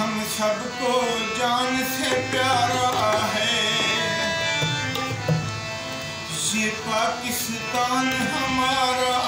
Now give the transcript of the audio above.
हम सबको जान से प्यारा है। ये पाकिस्तान हमारा